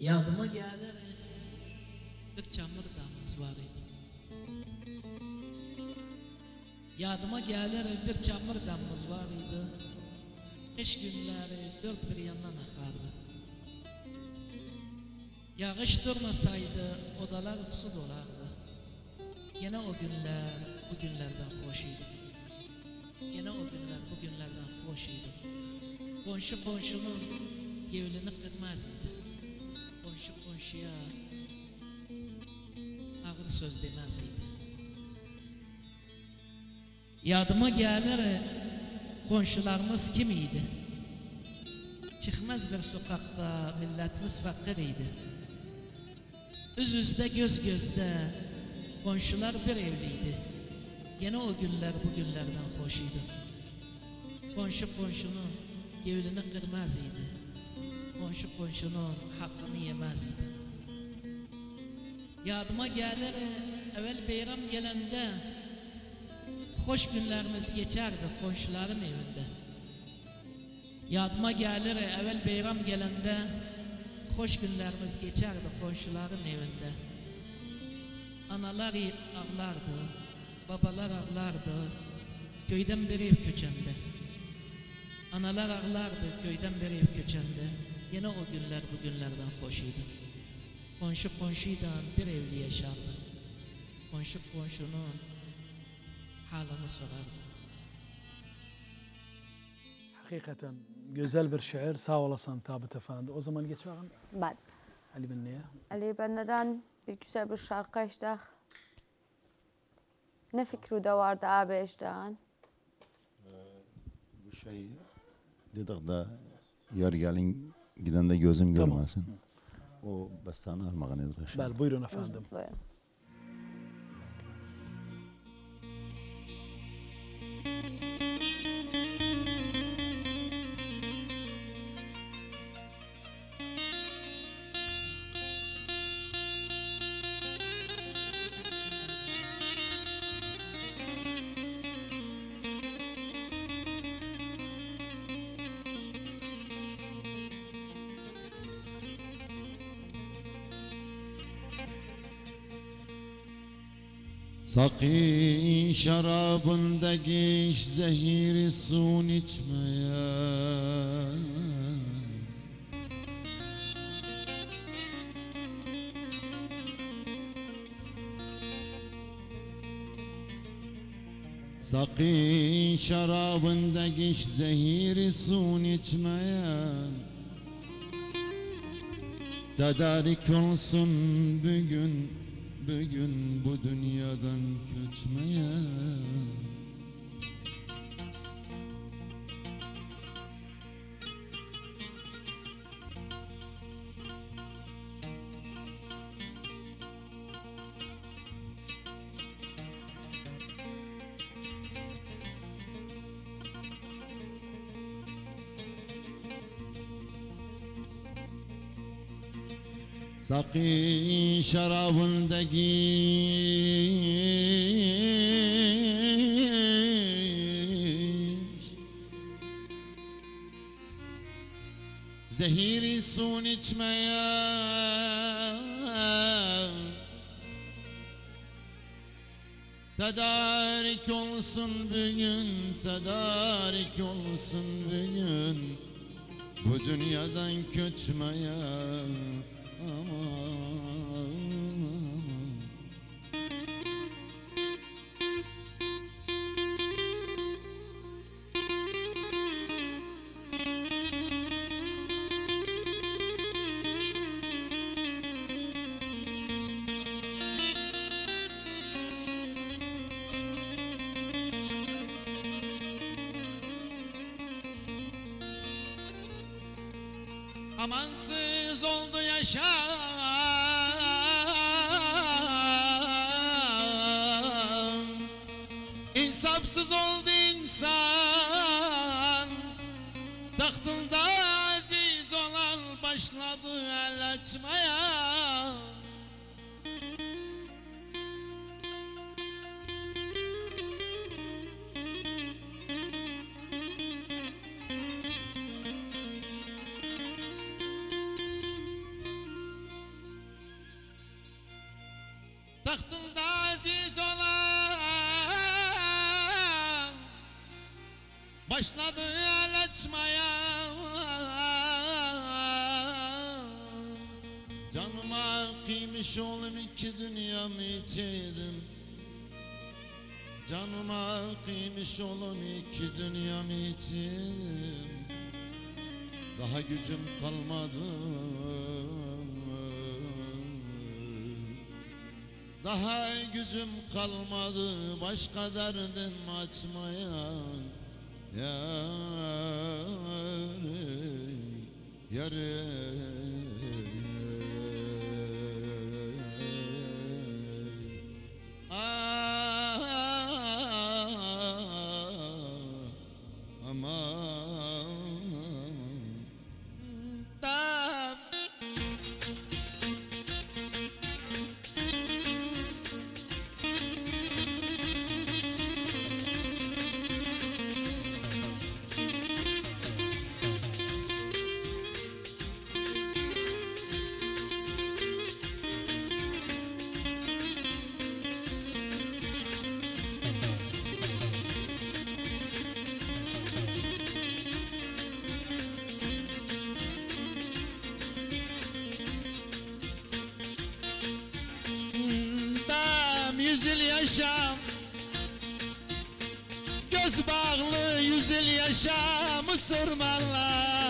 Yadıma gelir bir çamur damız var idi. Yadıma gelir bir çamur damız var idi. Kış günleri dört bir yandan akardı. Yağış durmasaydı odalar su dolardı. Yine o günler bu günlerden hoş idi. Yine o günler bu günlerden hoş idi. Komşu komşunun gevlini kırmaz idi. Komşu komşuya ağır söz demez idi. Yadıma gelir komşularımız kim idi? Çıkmaz bir sokakta milletimiz fakir idi. Üz üzde göz gözde komşular bir evliydi. Gene o günler bu günlerden hoş idi. Komşu komşunun gevlini kırmaz idi. Komşu komşunun hakkını yemez idi. Yadıma gelir evvel beyram gelende hoş günlerimiz geçerdi komşuların evinde. Yadıma gelir evvel beyram gelende hoş günlerimiz geçerdi komşuların evinde. Analar ağlardı, babalar ağlardı, köyden bir ev köçende. Analar ağlardı, köyden bir ev köçende. Yine o günler bu günlerden hoş idi. Komşu komşuydan bir evli yaşardı. Komşu komşunun halini sorardı. Hakikaten güzel bir şiir. Sağ olasın Tabit Efendi. O zaman geçelim Ben. Ali Binli'ye. Ali ben neden bir güzel bir şarkı işte. Ne fikri de vardı abi işte. Bu şey dedik de yar gelin giden de gözüm Tamam. görmesin. O bestane armağan edilir. inşallah. Bel buyurun efendim. Buyurun. Sakın şarabındaki zehiri sun içmeye. Sakın şarabındaki zehiri sun içmeye. Tedarik olsun bugün Bugün bu dünyadan göçmeye Sakın şarabındaki Zehiri sun içmeye Tedarik olsun bugün, tedarik olsun bugün. Bu dünyadan köçmeye Amansız oldu yaşam. İnsafsız oldu insan Başladı el açmaya Canıma kıymış oğlum iki dünyamı içeydim Canıma kıymış oğlum iki dünyamı içeydim Daha gücüm kalmadı. Daha gücüm kalmadı. Başka derdin açmaya Yar Yar yüzül yaşam. Göz bağlı yüzül yaşam Mısırmanlar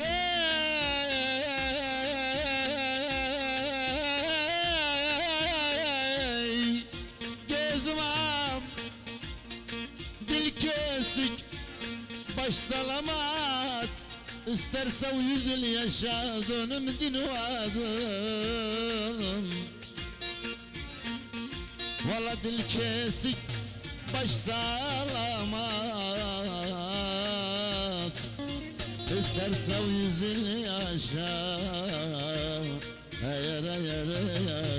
Ey, Gözüm Dil kesik Baş salamat İsterse yüzül yaşa Dönüm din vadım Valla dil kesik Baş salamat. İsterse yüzül yaşa Eğer eğer eğer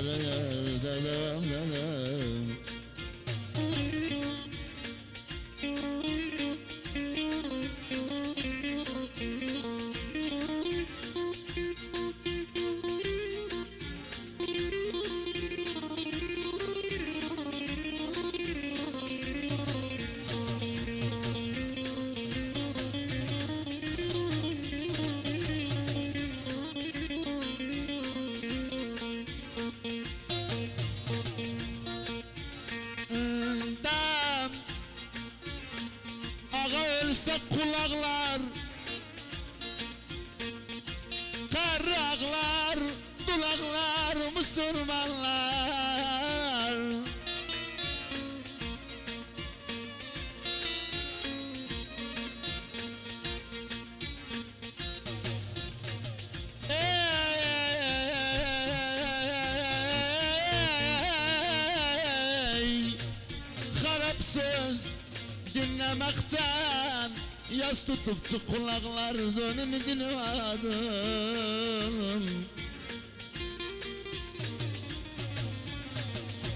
Yas tutup kulaklar dönüm dinlemedim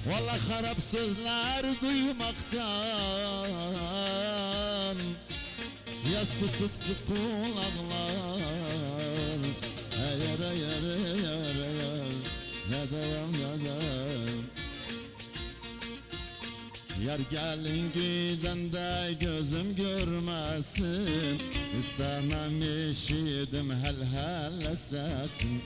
Valla harapsızlar duymaktan Yas tutup kulaklar Eğer eğer eğer Yar gelin giden de gözüm görmesin. İstemem işidim hel hel sesin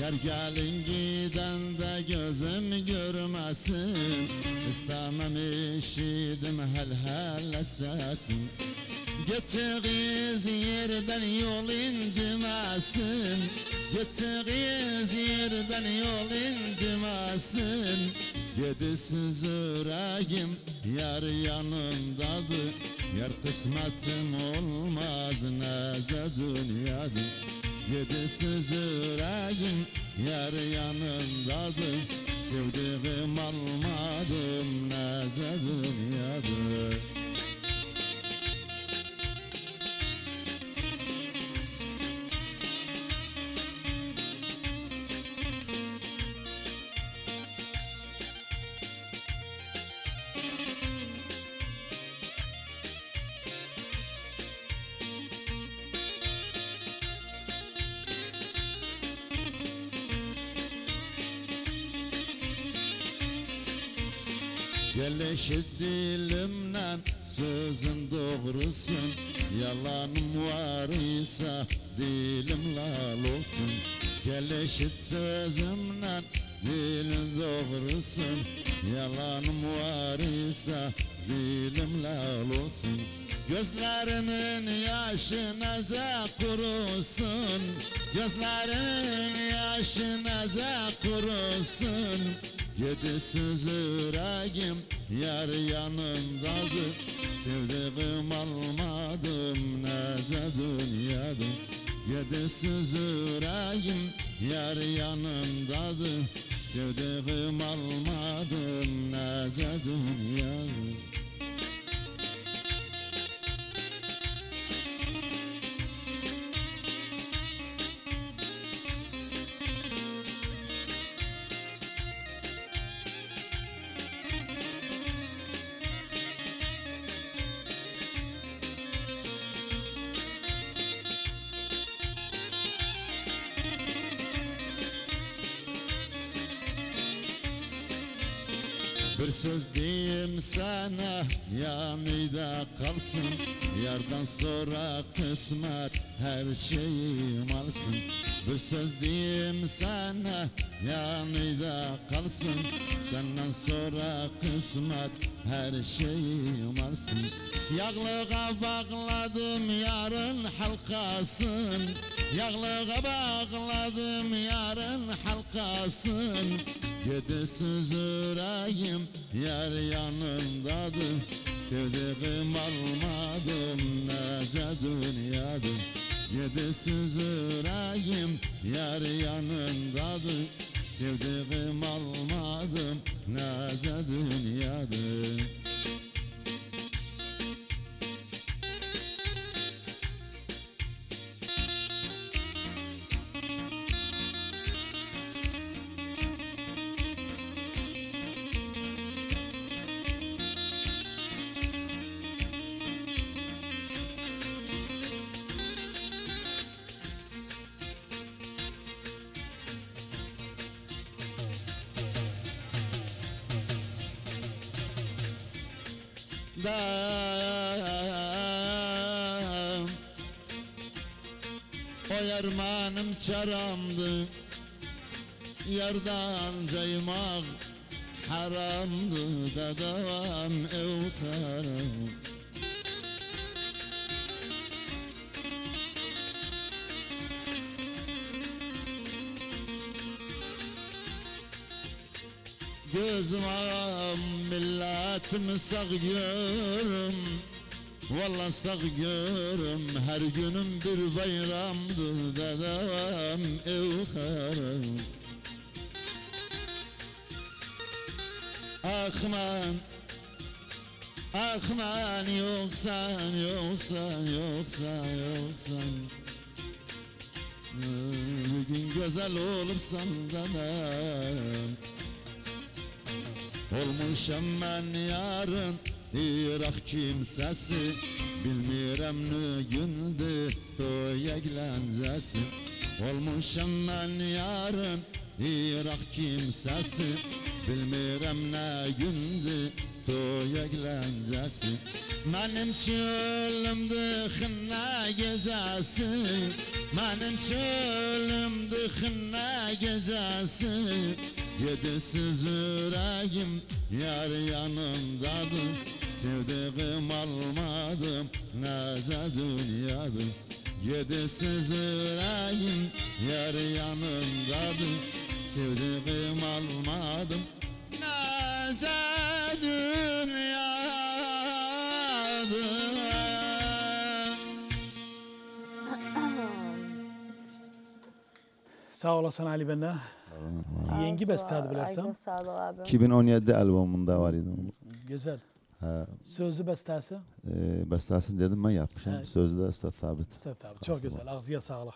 Yar gelin giden de gözüm görmesin. İstemem işidim hel hel sesin Gittiğiniz yerden yol incimesin. Gittiğiniz yerden yol incimesin Yedisiz yüreğim yar yanımdadır. Yar kısmetim olmaz nece dünyadır Yedisiz yüreğim yar yanındadır Sevdiğim almadım nece dünyadır Gelişi dilimden sözün doğrusun. Yalanım var ise dilim lal olsun. Gelişi sözümden dilim doğrusun. Yalanım var ise dilim lal olsun Gözlerimin yaşınaca kurusun. Gözlerimin yaşınaca kurusun. Yedisiz yüreğim yar yanındadır Sevdiğim almadım nece dünyada? Yedisiz yüreğim yar yanındadır Sevdiğim almadım nece dünyada Bir söz diyeyim sana yanıyda kalsın. Yardan sonra kısmet her şeyim alsın. Bir söz diyeyim sana yanıyda kalsın. Senden sonra kısmet her şeyim alsın. Yağlığa bağladım yarın halkasın. Yağlığa bağladım yarın halkasın. Yedisiz yüreğim yar yanındadır. Sevdiğim almadım nece dünyada Yedisiz yüreğim yar yanındadır. Sevdiğim almadım nece dünyada dam O yarmanım çaramdı. Yardan caymak haramdı da devam evkaram Gözüm ağam milletimi sağıyorum Valla sağıyorum her günüm bir bayramdı da devam evkarım Akman Akman yoksan yoksan yoksan yoksan. Bugün güzel olup sandanam Olmuşam ben yarın Irak kimsesi. Bilmirem ne gündü Toy eğlencesi. Olmuşam ben yarın Irak kimsesi. Bilmirem ne gündü Toy eğlencesi. Benim çölümdü hınna gecesi Benim çölümdü hınna gecesi Yedisiz yüreğim yar yanımdadır Sevdiğim almadım nece dünyada Yedisiz yüreğim yar yanımdadır Sevdiğim almadım nece dünyada Sağ olasın Ali Benda. Yengi bestadi bilersen. Aynen sağ ol abi. 2017 albümünde var idi. Güzel. Ha, Sözlü bestesi. e, bestesini dedim ben yapmışım. Sözü de Üstad Sabit. Set abi. Çok güzel. Ağzıya sağlık.